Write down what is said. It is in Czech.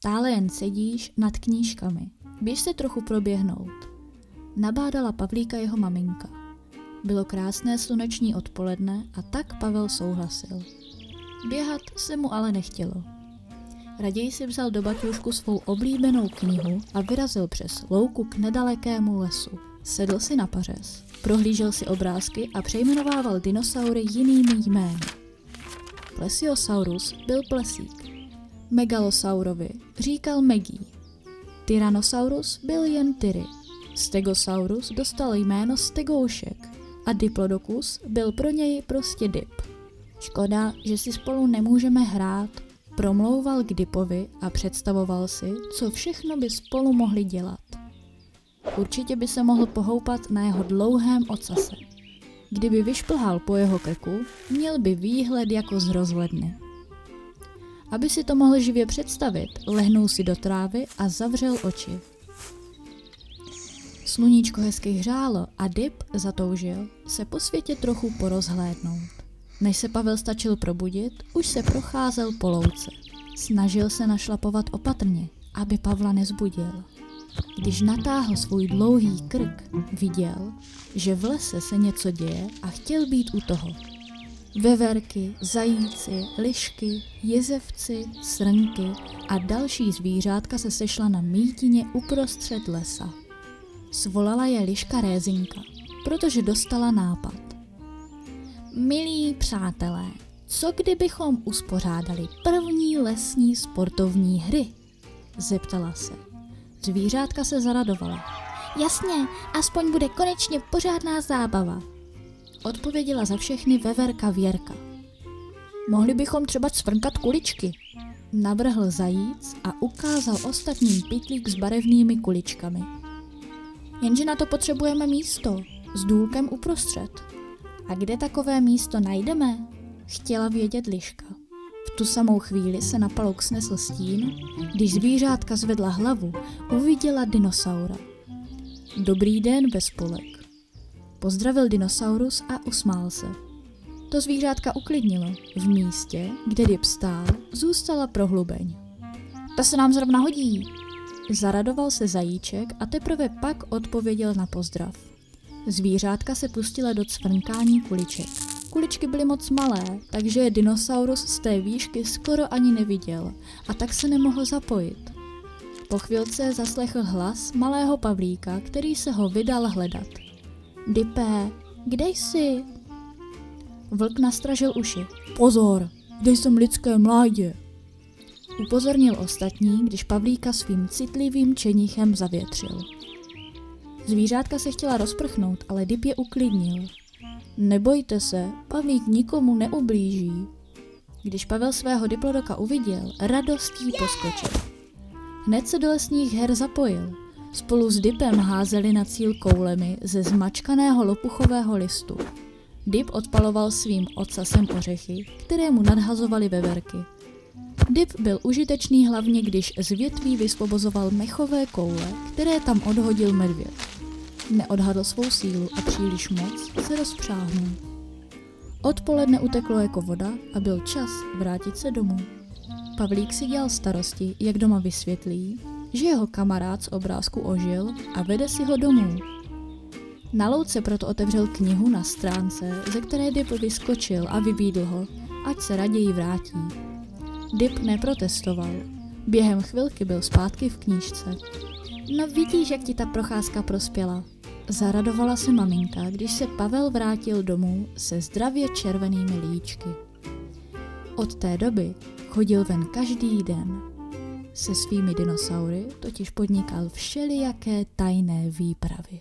Stále jen sedíš nad knížkami. Běž se trochu proběhnout. Nabádala Pavlíka jeho maminka. Bylo krásné sluneční odpoledne a tak Pavel souhlasil. Běhat se mu ale nechtělo. Raději si vzal do baťušku svou oblíbenou knihu a vyrazil přes louku k nedalekému lesu. Sedl si na pařez, prohlížel si obrázky a přejmenovával dinosaury jinými jmény. Plesiosaurus byl plesík. Megalosaurovi říkal Megí. Tyrannosaurus byl jen Tyry. Stegosaurus dostal jméno Stegoušek a Diplodocus byl pro něj prostě Dip. Škoda, že si spolu nemůžeme hrát, promlouval k Dipovi a představoval si, co všechno by spolu mohli dělat. Určitě by se mohl pohoupat na jeho dlouhém ocase. Kdyby vyšplhal po jeho krku, měl by výhled jako z rozhledny. Aby si to mohl živě představit, lehnul si do trávy a zavřel oči. Sluníčko hezky hřálo a Dip zatoužil se po světě trochu porozhlédnout. Než se Pavel stačil probudit, už se procházel po louce. Snažil se našlapovat opatrně, aby Pavla nezbudil. Když natáhl svůj dlouhý krk, viděl, že v lese se něco děje a chtěl být u toho. Veverky, zajíci, lišky, jezevci, srnky a další zvířátka se sešla na mítině uprostřed lesa. Svolala je liška Rézinka, protože dostala nápad. Milí přátelé, co kdybychom uspořádali první lesní sportovní hry? Zeptala se. Zvířátka se zaradovala. Jasně, aspoň bude konečně pořádná zábava. Odpověděla za všechny veverka Věrka. Mohli bychom třeba cvrnkat kuličky. Navrhl zajíc a ukázal ostatním pytlík s barevnými kuličkami. Jenže na to potřebujeme místo, s důlkem uprostřed. A kde takové místo najdeme? Chtěla vědět Liška. V tu samou chvíli se na palouk snesl stín, když zvířátka zvedla hlavu, uviděla dinosaura. Dobrý den, Vespolek. Pozdravil dinosaurus a usmál se. To zvířátka uklidnilo. V místě, kde Dip stál, zůstala prohlubeň. Ta se nám zrovna hodí. Zaradoval se zajíček a teprve pak odpověděl na pozdrav. Zvířátka se pustila do cvrnkání kuliček. Kuličky byly moc malé, takže je dinosaurus z té výšky skoro ani neviděl a tak se nemohl zapojit. Po chvilce zaslechl hlas malého pavlíka, který se ho vydal hledat. Dipé, kde jsi? Vlk nastražil uši. Pozor, kde jsem lidské mládě. Upozornil ostatní, když Pavlíka svým citlivým čenichem zavětřil. Zvířátka se chtěla rozprchnout, ale Dip je uklidnil. Nebojte se, Pavlík nikomu neublíží. Když Pavel svého diplodoka uviděl, radostí poskočil. Hned se do lesních her zapojil. Spolu s Dipem házeli na cíl koulemi ze zmačkaného lopuchového listu. Dip odpaloval svým ocasem ořechy, které mu nadhazovaly veverky. Dip byl užitečný hlavně, když z větví vysvobozoval mechové koule, které tam odhodil medvěd. Neodhadl svou sílu a příliš moc se rozpřáhnul. Odpoledne uteklo jako voda a byl čas vrátit se domů. Pavlík si dělal starosti, jak doma vysvětlí, že jeho kamarád z obrázku ožil a vede si ho domů. Na louce proto otevřel knihu na stránce, ze které Dip vyskočil a vybídl ho, ať se raději vrátí. Dip neprotestoval. Během chvilky byl zpátky v knížce. No vidíš, jak ti ta procházka prospěla. Zaradovala se maminka, když se Pavel vrátil domů se zdravě červenými líčky. Od té doby chodil ven každý den. Se svými dinosaury totiž podnikal všelijaké tajné výpravy.